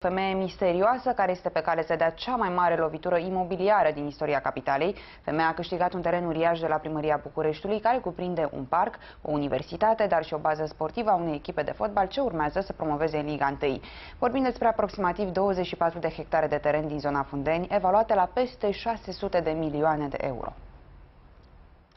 Femeie misterioasă care este pe cale să dea cea mai mare lovitură imobiliară din istoria capitalei. Femeia a câștigat un teren uriaș de la primăria Bucureștiului care cuprinde un parc, o universitate, dar și o bază sportivă a unei echipe de fotbal ce urmează să promoveze în Liga 1. Vorbim despre aproximativ 24 de hectare de teren din zona Fundeni, evaluate la peste 600 de milioane de euro.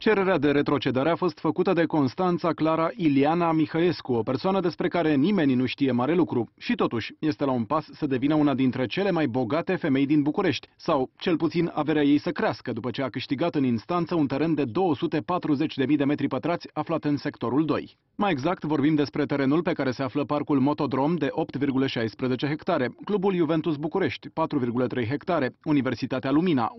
Cererea de retrocedare a fost făcută de Constanța Clara Iliana Mihăescu, o persoană despre care nimeni nu știe mare lucru. Și totuși, este la un pas să devină una dintre cele mai bogate femei din București, sau cel puțin averea ei să crească după ce a câștigat în instanță un teren de 240.000 de metri pătrați aflat în sectorul 2. Mai exact, vorbim despre terenul pe care se află parcul Motodrom de 8,16 hectare, Clubul Juventus București 4,3 hectare, Universitatea Lumina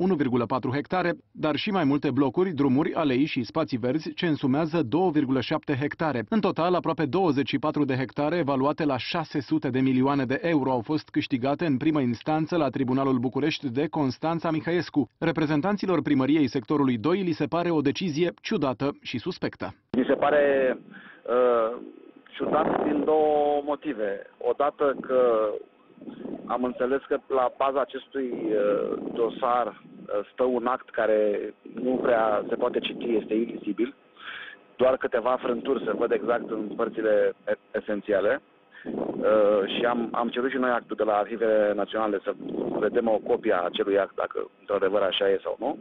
1,4 hectare, dar și mai multe blocuri, drumuri, alei și spații verzi ce însumează 2,7 hectare. În total, aproape 24 de hectare, evaluate la 600 de milioane de euro, au fost câștigate în primă instanță la Tribunalul București de Constanța Mihăescu. Reprezentanților primăriei sectorului 2 li se pare o decizie ciudată și suspectă. Mi se pare uh, ciudat din două motive. Odată că am înțeles că la baza acestui uh, dosar uh, stă un act care nu prea se poate citi, este ilizibil. Doar câteva frânturi se văd exact în părțile esențiale. Uh, și am, am cerut și noi actul de la Arhivele Naționale să vedem o copie a acelui act, dacă într-adevăr așa e sau nu.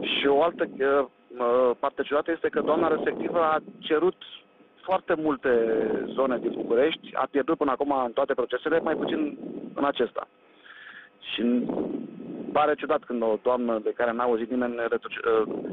Și o altă uh, parte ciudată este că doamna respectivă a cerut foarte multe zone din București, a pierdut până acum în toate procesele, mai puțin în acesta. Și pare ciudat când o doamnă de care n-a auzit nimeni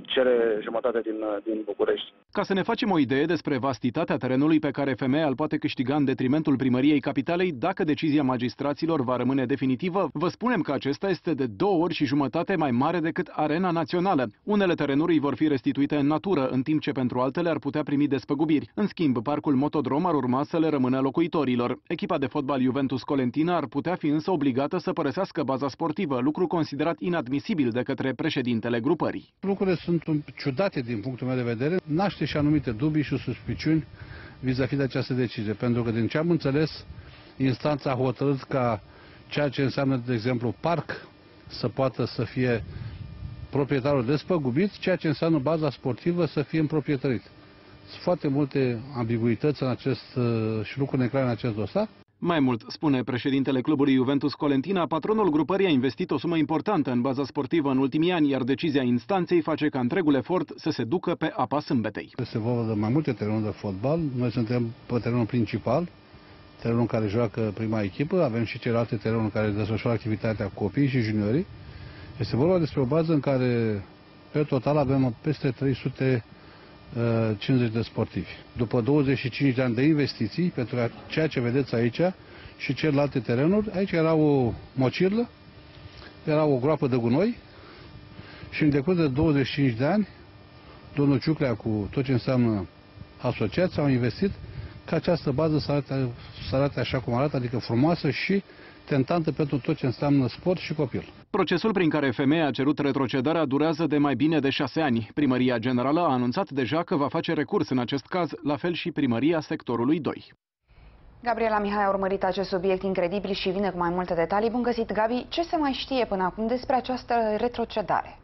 cere jumătate din, din București. Ca să ne facem o idee despre vastitatea terenului pe care femeia îl poate câștiga în detrimentul primăriei capitalei, dacă decizia magistraților va rămâne definitivă, vă spunem că acesta este de două ori și jumătate mai mare decât arena națională. Unele terenuri vor fi restituite în natură, în timp ce pentru altele ar putea primi despăgubiri. În schimb, parcul Motodrom ar urma să le rămână locuitorilor. Echipa de fotbal Juventus Colentina ar putea fi însă obligată să părăsească baza sportivă, lucru considerat inadmisibil de către președintele grupării. Lucrurile sunt ciudate din punctul meu de vedere, naște și anumite dubii și suspiciuni vis-a-vis -vis de această decizie, pentru că din ce am înțeles, instanța a hotărât ca ceea ce înseamnă, de exemplu, parc să poată să fie proprietarul despăgubit, ceea ce înseamnă baza sportivă să fie împroprietărit. Sunt foarte multe ambiguități în acest, și lucruri neclare în acest dosar. Mai mult, spune președintele clubului Juventus Colentina, patronul grupării a investit o sumă importantă în baza sportivă în ultimii ani, iar decizia instanței face ca întregul efort să se ducă pe apa sâmbetei. Se vorba de mai multe terenuri de fotbal. Noi suntem pe terenul principal, terenul în care joacă prima echipă, avem și celelalte terenuri în care desfășoară activitatea copiii și juniorii. Este vorba despre o bază în care, pe total, avem peste 300 50 de sportivi. După 25 de ani de investiții, pentru ceea ce vedeți aici și celelalte terenuri, aici era o mocirlă, era o groapă de gunoi și în decurs de 25 de ani, domnul Ciuclea cu tot ce înseamnă asociația au investit ca această bază să arate, să arate așa cum arată, adică frumoasă și tentantă pentru tot ce înseamnă sport și copil. Procesul prin care femeia a cerut retrocedarea durează de mai bine de șase ani. Primăria Generală a anunțat deja că va face recurs în acest caz, la fel și primăria sectorului 2. Gabriela Mihai a urmărit acest subiect incredibil și vine cu mai multe detalii. Bun găsit, Gabi! Ce se mai știe până acum despre această retrocedare?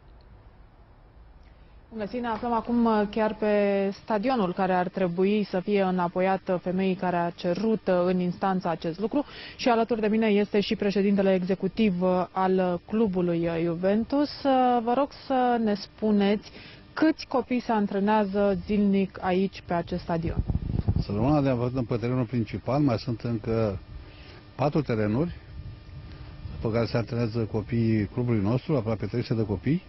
Bună zi, ne aflăm acum uh, chiar pe stadionul care ar trebui să fie înapoiat uh, femeii care a cerut uh, în instanță acest lucru și alături de mine este și președintele executiv al clubului Juventus. Vă rog să ne spuneți câți copii se antrenează zilnic aici pe acest stadion. Săptămâna de avut pe terenul principal mai sunt încă patru terenuri pe care se antrenează copiii clubului nostru, aproape 300 de copii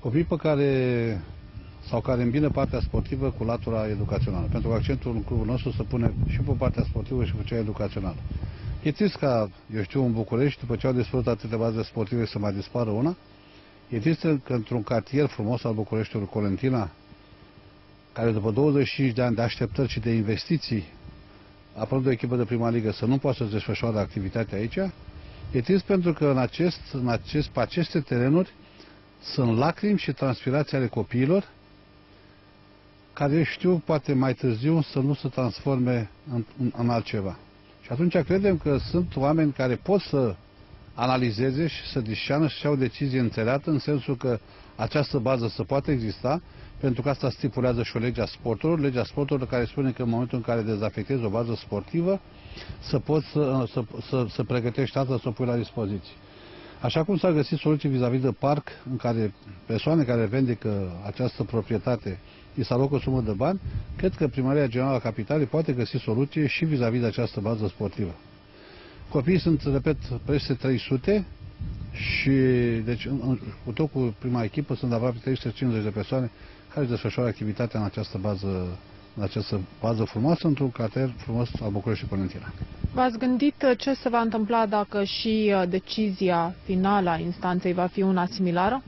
copii pe care sau care îmbină partea sportivă cu latura educațională. Pentru că accentul în clubul nostru se pune și pe partea sportivă și pe cea educațională. E trist ca, eu știu, în București, după ce au dispărut atâtea baze sportive, să mai dispară una. E trist că într-un cartier frumos al Bucureștiului, Colentina, care după 25 de ani de așteptări și de investiții, apărând o echipă de prima ligă, să nu poată să-și desfășoare activitatea aici, e trist pentru că în, acest, în acest, pe aceste terenuri sunt lacrimi și transpirații ale copiilor, care știu, poate mai târziu, să nu se transforme în, în, în altceva. Și atunci credem că sunt oameni care pot să analizeze și să disceană și să iau decizie înțeleată în sensul că această bază să poate exista, pentru că asta stipulează și o legea sporturilor, legea sporturilor care spune că în momentul în care dezafectezi o bază sportivă, să poți să, să, să, să pregătești asta, să o pui la dispoziție. Așa cum s-a găsit soluții vis-a-vis -vis de parc, în care persoane care vendică această proprietate îi se alocă o sumă de bani, cred că Primăria Generală a Capitalei poate găsi soluție și vis-a-vis -vis de această bază sportivă. Copiii sunt, repet, peste 300 și, deci, în, cu tot cu prima echipă sunt aproape 350 de persoane care își desfășoară activitatea în această bază în această bază frumoasă, într-un cartier frumos al București și Părintina. V-ați gândit ce se va întâmpla dacă și uh, decizia finală a instanței va fi una similară?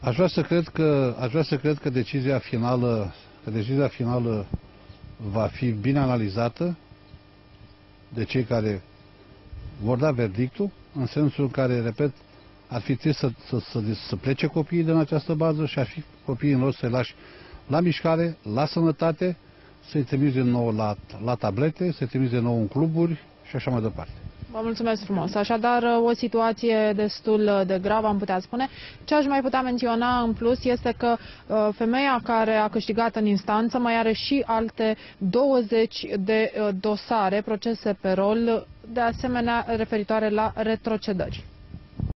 Aș vrea să cred că, aș vrea să cred că decizia finală, că decizia finală va fi bine analizată de cei care vor da verdictul, în sensul în care, repet, ar fi trist să, să, să, să plece copiii din această bază și ar fi copiii în loc să-i lași la mișcare, la sănătate, să-i trimiți din nou la, la tablete, să-i trimiți din nou în cluburi și așa mai departe. Vă mulțumesc frumos. Așadar, o situație destul de gravă, am putea spune. Ce aș mai putea menționa în plus este că uh, femeia care a câștigat în instanță mai are și alte 20 de uh, dosare, procese pe rol, de asemenea referitoare la retrocedări.